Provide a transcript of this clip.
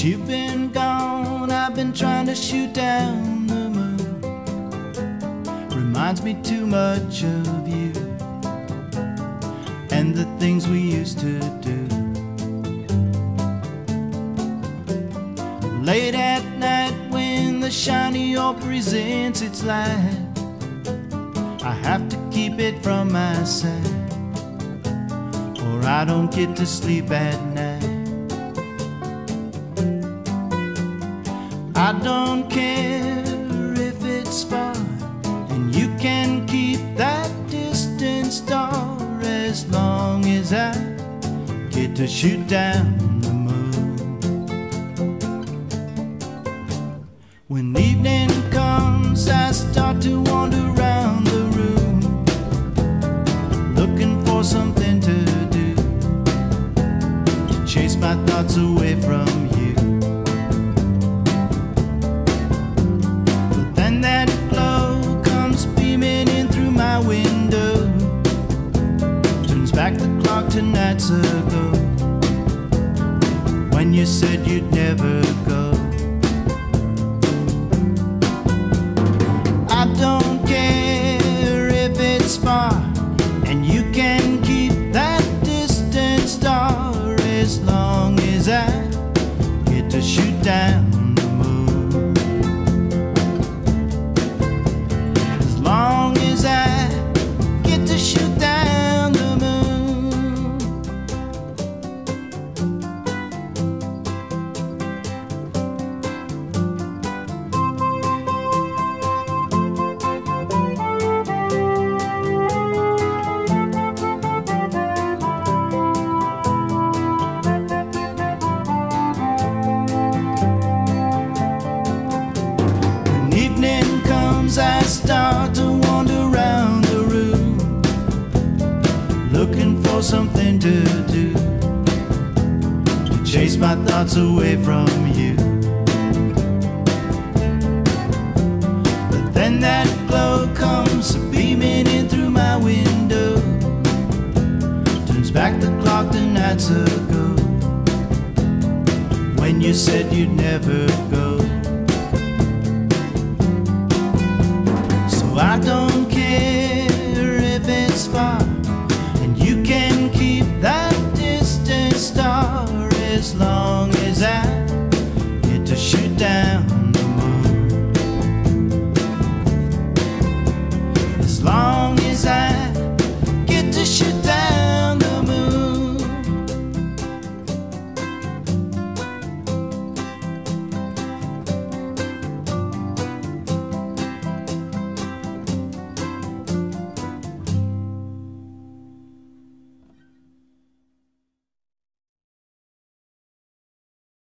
Since you've been gone, I've been trying to shoot down the moon. Reminds me too much of you and the things we used to do. Late at night when the shiny orb presents its light, I have to keep it from my sight, or I don't get to sleep at night. I don't care if it's far, and you can keep that distance star as long as I get to shoot down the moon. When evening comes, I start to wander around the room, looking for something to do to chase my thoughts away from you. Back the clock to nights ago when you said you'd never go. I don't care if it's far, and you can keep that distant star as long as I get to shoot down for something to do to chase my thoughts away from you. But then that glow comes beaming in through my window, turns back the clock to nights ago when you said you'd never go. So I don't